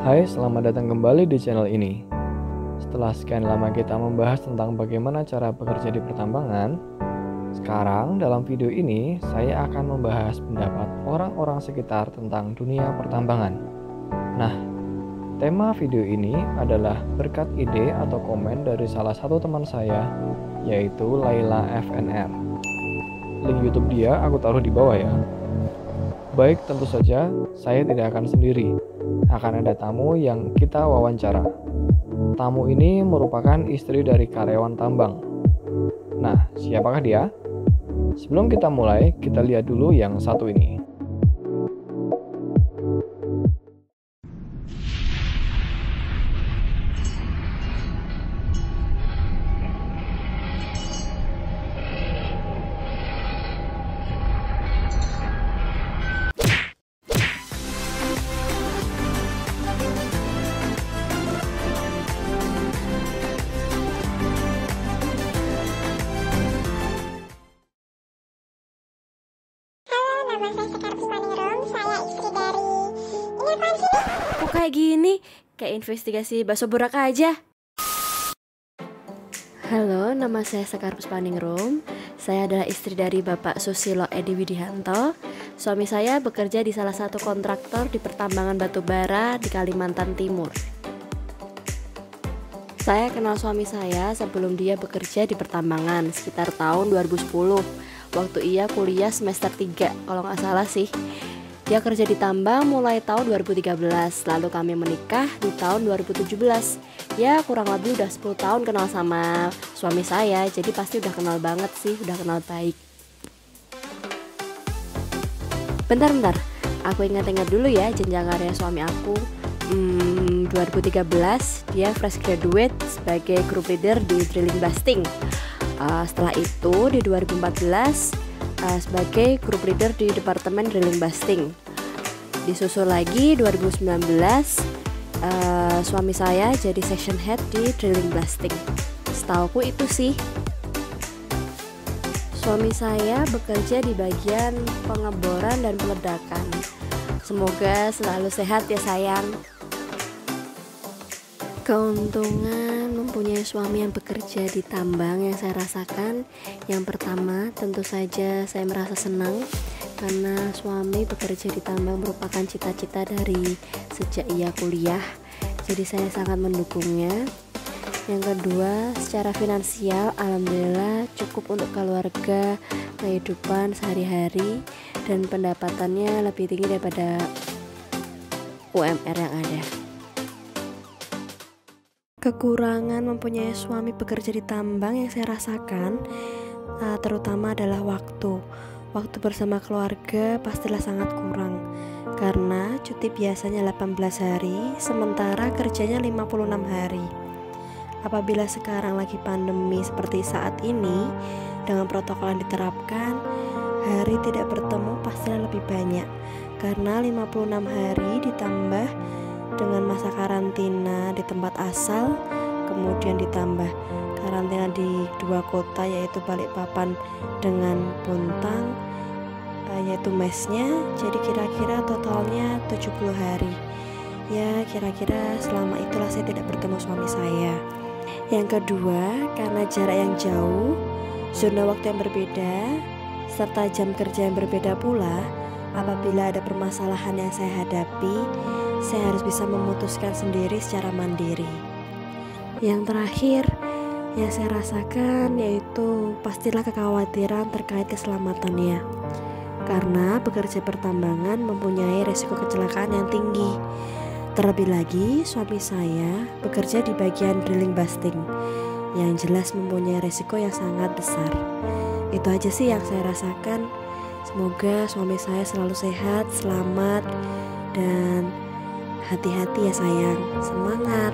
Hai, selamat datang kembali di channel ini. Setelah sekian lama kita membahas tentang bagaimana cara bekerja di pertambangan, sekarang dalam video ini saya akan membahas pendapat orang-orang sekitar tentang dunia pertambangan. Nah, tema video ini adalah berkat ide atau komen dari salah satu teman saya, yaitu Laila FNR. Link YouTube dia aku taruh di bawah ya. Baik, tentu saja saya tidak akan sendiri. Akan ada tamu yang kita wawancara. Tamu ini merupakan istri dari karyawan tambang. Nah, siapakah dia? Sebelum kita mulai, kita lihat dulu yang satu ini. Nama saya Sekar Puspaningrum. Saya istri dari... Ini apaan sih? Kok kayak gini? Kayak investigasi bakso burak aja. Halo, nama saya Sekar Puspaningrum. Saya adalah istri dari Bapak Susilo Edi Widihanto. Suami saya bekerja di salah satu kontraktor di pertambangan batu bara di Kalimantan Timur. Saya kenal suami saya sebelum dia bekerja di pertambangan sekitar tahun 2010 Waktu ia kuliah semester 3 kalau nggak salah sih. Dia kerja di tambang mulai tahun 2013 Lalu kami menikah di tahun 2017 Ya kurang lebih udah 10 tahun kenal sama suami saya Jadi pasti udah kenal banget sih, udah kenal baik. Bentar-bentar, aku ingat-ingat dulu ya jenjang karir suami aku. Hmm, 2013 dia fresh graduate sebagai group leader di drilling blasting uh, setelah itu di 2014 uh, sebagai group leader di departemen drilling blasting disusul lagi 2019 uh, suami saya jadi section head di drilling blasting setauku itu sih. Suami saya bekerja di bagian pengeboran dan peledakan. Semoga selalu sehat ya sayang Keuntungan mempunyai suami yang bekerja di tambang yang saya rasakan. Yang pertama tentu saja saya merasa senang Karena suami bekerja di tambang merupakan cita-cita dari sejak ia kuliah. Jadi saya sangat mendukungnya. Yang kedua secara finansial Alhamdulillah cukup untuk keluarga kehidupan sehari-hari Dan pendapatannya lebih tinggi daripada UMR yang ada Kekurangan mempunyai suami bekerja di tambang yang saya rasakan uh, terutama adalah waktu. Waktu bersama keluarga pastilah sangat kurang karena cuti biasanya 18 hari sementara kerjanya 56 hari. Apabila sekarang lagi pandemi seperti saat ini dengan protokol yang diterapkan, hari tidak bertemu pastilah lebih banyak karena 56 hari ditambah dengan masa karantina di tempat asal kemudian ditambah karantina di dua kota yaitu Balikpapan dengan Puntang uh, yaitu mesnya. Jadi kira-kira totalnya 70 hari. Ya kira-kira selama itulah saya tidak bertemu suami saya. Yang kedua karena jarak yang jauh zona waktu yang berbeda serta jam kerja yang berbeda pula apabila ada permasalahan yang saya hadapi saya harus bisa memutuskan sendiri secara mandiri. Yang terakhir, yang saya rasakan yaitu pastilah kekhawatiran terkait keselamatannya. Karena bekerja pertambangan mempunyai resiko kecelakaan yang tinggi. Terlebih lagi, suami saya bekerja di bagian drilling busting yang jelas mempunyai resiko yang sangat besar. Itu aja sih yang saya rasakan. Semoga suami saya selalu sehat, selamat, dan Hati-hati ya sayang, semangat.